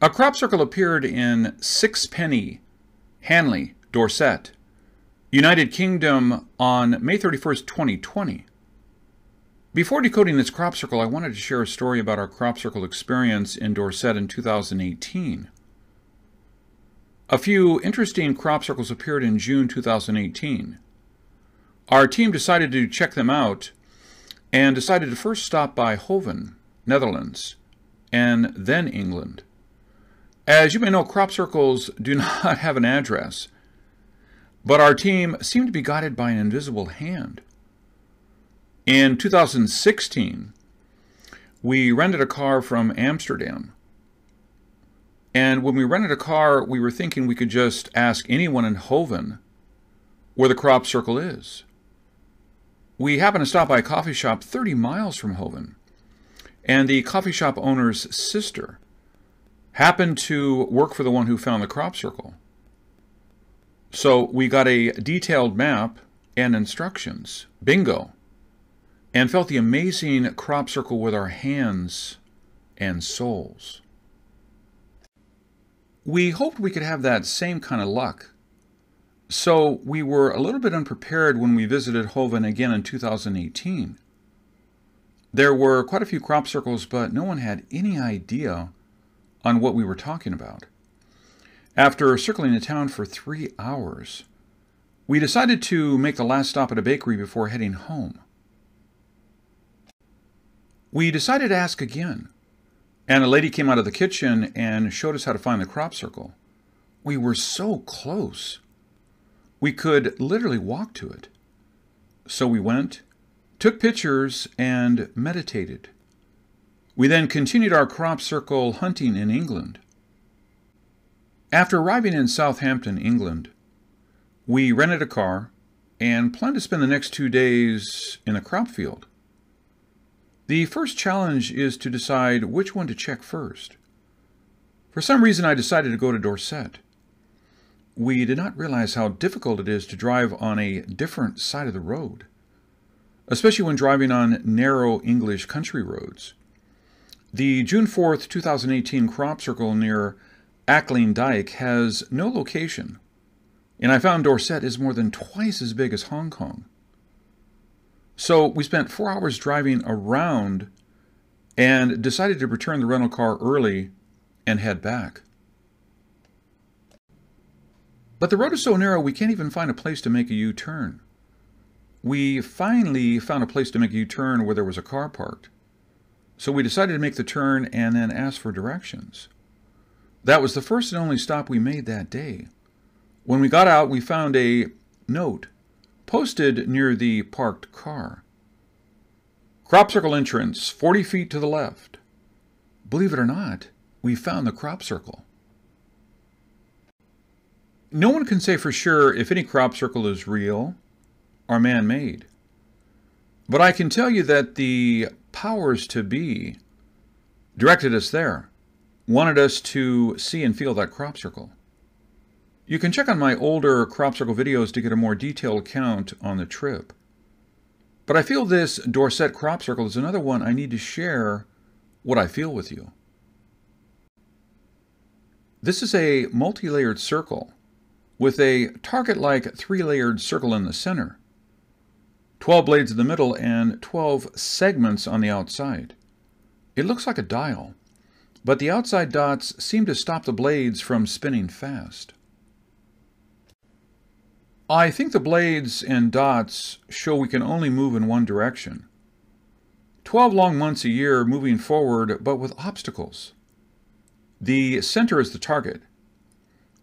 A crop circle appeared in Sixpenny Handley, Dorset, United Kingdom on May 31st, 2020. Before decoding this crop circle, I wanted to share a story about our crop circle experience in Dorset in 2018. A few interesting crop circles appeared in June 2018. Our team decided to check them out and decided to first stop by Hoeven, Netherlands, and then England. As you may know, crop circles do not have an address, but our team seemed to be guided by an invisible hand. In 2016, we rented a car from Amsterdam. And when we rented a car, we were thinking we could just ask anyone in Hoeven where the crop circle is. We happened to stop by a coffee shop 30 miles from Hoeven, and the coffee shop owner's sister happened to work for the one who found the crop circle. So we got a detailed map and instructions, bingo, and felt the amazing crop circle with our hands and souls. We hoped we could have that same kind of luck. So we were a little bit unprepared when we visited Hoeven again in 2018. There were quite a few crop circles, but no one had any idea on what we were talking about. After circling the town for three hours, we decided to make the last stop at a bakery before heading home. We decided to ask again, and a lady came out of the kitchen and showed us how to find the crop circle. We were so close. We could literally walk to it. So we went, took pictures, and meditated. We then continued our crop circle hunting in England. After arriving in Southampton, England, we rented a car and planned to spend the next two days in a crop field. The first challenge is to decide which one to check first. For some reason, I decided to go to Dorset. We did not realize how difficult it is to drive on a different side of the road, especially when driving on narrow English country roads. The June 4th, 2018 crop circle near Ackling Dyke has no location, and I found Dorset is more than twice as big as Hong Kong. So we spent four hours driving around and decided to return the rental car early and head back. But the road is so narrow we can't even find a place to make a U-turn. We finally found a place to make a U-turn where there was a car parked. So we decided to make the turn and then ask for directions. That was the first and only stop we made that day. When we got out, we found a note posted near the parked car. Crop circle entrance, 40 feet to the left. Believe it or not, we found the crop circle. No one can say for sure if any crop circle is real or man-made. But I can tell you that the powers to be directed us there, wanted us to see and feel that crop circle. You can check on my older crop circle videos to get a more detailed account on the trip. But I feel this Dorset crop circle is another one I need to share what I feel with you. This is a multi-layered circle with a target-like three-layered circle in the center. 12 blades in the middle, and 12 segments on the outside. It looks like a dial, but the outside dots seem to stop the blades from spinning fast. I think the blades and dots show we can only move in one direction. 12 long months a year moving forward, but with obstacles. The center is the target,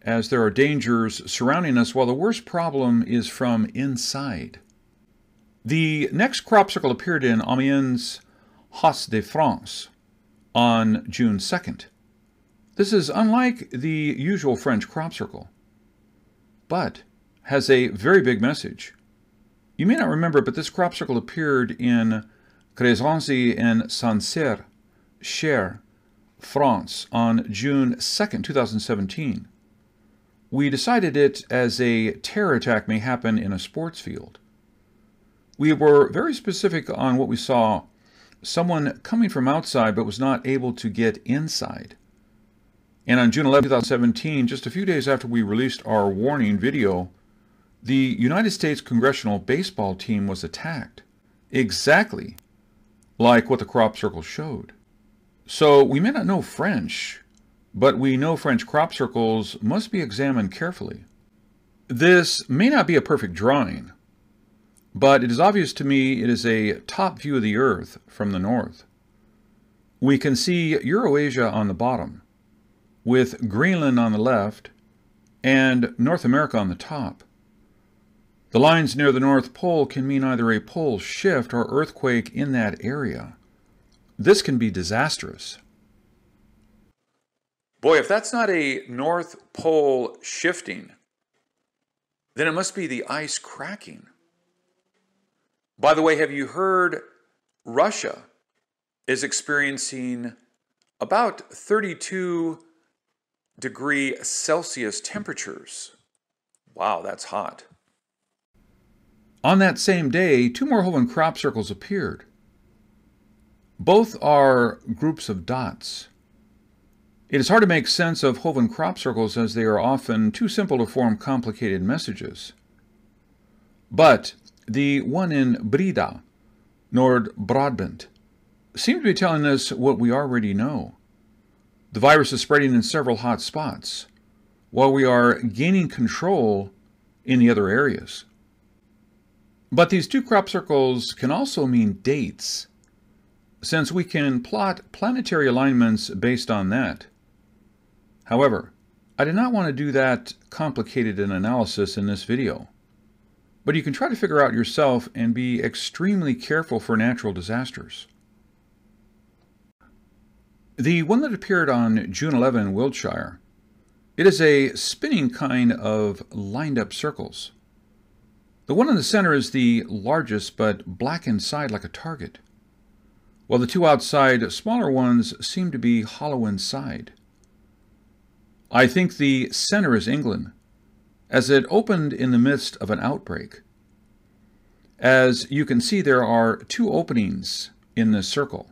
as there are dangers surrounding us while the worst problem is from inside. The next crop circle appeared in Amiens Hauts-de-France on June 2nd. This is unlike the usual French crop circle, but has a very big message. You may not remember, but this crop circle appeared in Crézancy and Sancerre, Cher, France on June 2nd, 2017. We decided it as a terror attack may happen in a sports field. We were very specific on what we saw. Someone coming from outside but was not able to get inside. And on June 11, 2017, just a few days after we released our warning video, the United States congressional baseball team was attacked. Exactly like what the crop circle showed. So we may not know French, but we know French crop circles must be examined carefully. This may not be a perfect drawing, but it is obvious to me it is a top view of the Earth from the north. We can see Eurasia on the bottom, with Greenland on the left and North America on the top. The lines near the North Pole can mean either a pole shift or earthquake in that area. This can be disastrous. Boy, if that's not a North Pole shifting, then it must be the ice cracking. By the way, have you heard Russia is experiencing about 32 degree Celsius temperatures? Wow, that's hot. On that same day, two more Hovind crop circles appeared. Both are groups of dots. It is hard to make sense of Hovind crop circles as they are often too simple to form complicated messages. But the one in Breda, Nord-Brabant, seems to be telling us what we already know. The virus is spreading in several hot spots, while we are gaining control in the other areas. But these two crop circles can also mean dates, since we can plot planetary alignments based on that. However, I did not want to do that complicated an analysis in this video. But you can try to figure out yourself and be extremely careful for natural disasters. The one that appeared on June 11 in Wiltshire, it is a spinning kind of lined up circles. The one in the center is the largest, but black inside like a target, while the two outside, smaller ones, seem to be hollow inside. I think the center is England, as it opened in the midst of an outbreak. As you can see, there are two openings in this circle.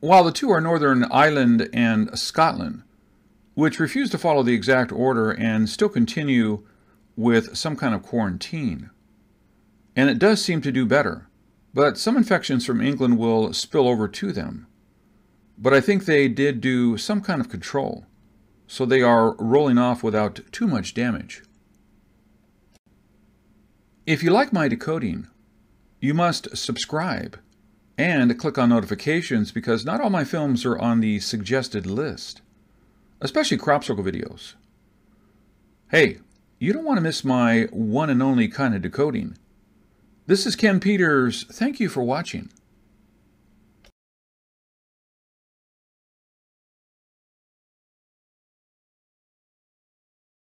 While the two are Northern Ireland and Scotland, which refuse to follow the exact order and still continue with some kind of quarantine. And it does seem to do better, but some infections from England will spill over to them. But I think they did do some kind of control, so they are rolling off without too much damage. If you like my decoding, you must subscribe and click on notifications because not all my films are on the suggested list, especially crop circle videos. Hey, you don't want to miss my one and only kind of decoding. This is Ken Peters. Thank you for watching.